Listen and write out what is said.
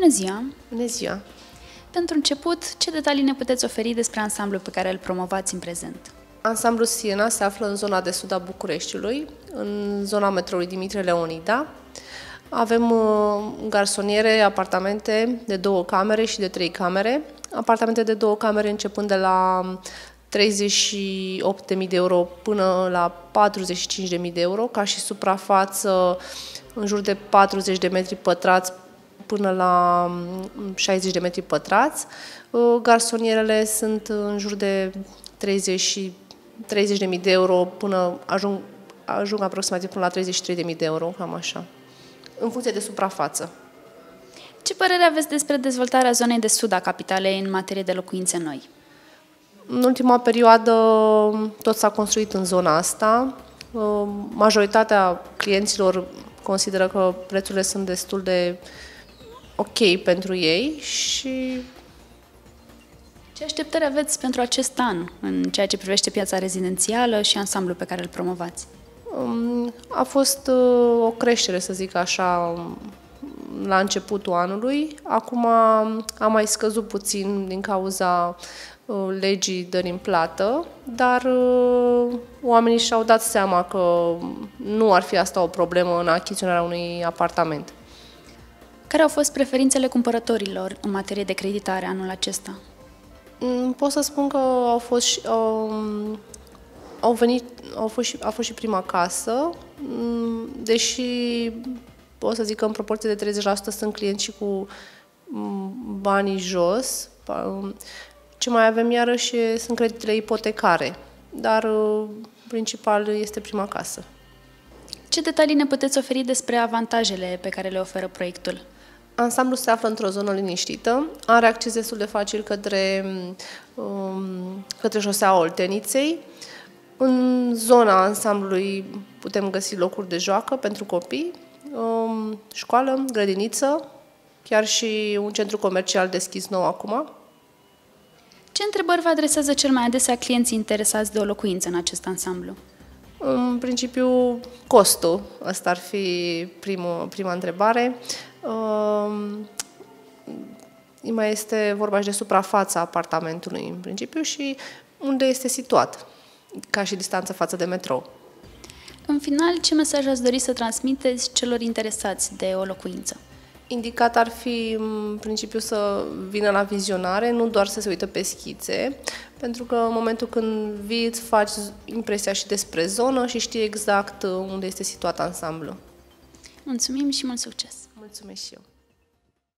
Bună ziua! Bună ziua! Pentru început, ce detalii ne puteți oferi despre ansamblul pe care îl promovați în prezent? Ansamblul Siena se află în zona de sud a Bucureștiului, în zona metroului Dimitrie Leonida. Avem uh, garsoniere, apartamente de două camere și de trei camere. Apartamente de două camere începând de la 38.000 de euro până la 45.000 de euro, ca și suprafață în jur de 40 de metri pătrați până la 60 mm, de metri pătrați. Uh, garsonierele sunt în jur de 30 30.000 de euro până ajung, ajung aproximativ până la 33.000 de euro, cam așa, în funcție de suprafață. Ce părere aveți despre dezvoltarea zonei de sud a capitalei în materie de locuințe noi? În ultima perioadă tot s-a construit în zona asta. Uh, majoritatea clienților consideră că prețurile sunt destul de ok pentru ei și... Ce așteptări aveți pentru acest an în ceea ce privește piața rezidențială și ansamblul pe care îl promovați? Um, a fost uh, o creștere, să zic așa, la începutul anului. Acum a mai scăzut puțin din cauza uh, legii dări în plată, dar uh, oamenii și-au dat seama că nu ar fi asta o problemă în achiziționarea unui apartament. Care au fost preferințele cumpărătorilor în materie de creditare anul acesta? Mm, pot să spun că au fost și, um, au venit, au fost și, a fost și prima casă, mm, deși pot să zic că în proporție de 30% sunt clienți și cu mm, banii jos. Ce mai avem iarăși sunt creditele ipotecare, dar uh, principal este prima casă. Ce detalii ne puteți oferi despre avantajele pe care le oferă proiectul? Ansamblul se află într-o zonă liniștită, are acces destul de facil către, um, către șoseaua Olteniței. În zona ansamblului putem găsi locuri de joacă pentru copii, um, școală, grădiniță, chiar și un centru comercial deschis nou acum. Ce întrebări vă adresează cel mai adesea clienții interesați de o locuință în acest ansamblu? În principiu, costul. Asta ar fi primul, prima întrebare. Uh, mai este vorba și de suprafața apartamentului în principiu și unde este situat, ca și distanță față de metrou. În final, ce mesaj ați dori să transmiteți celor interesați de o locuință? Indicat ar fi, în principiu, să vină la vizionare, nu doar să se uită pe schițe, pentru că în momentul când vii, îți faci impresia și despre zonă și știi exact unde este situat ansamblu. Mulțumim și mult succes! Mulțumesc și eu!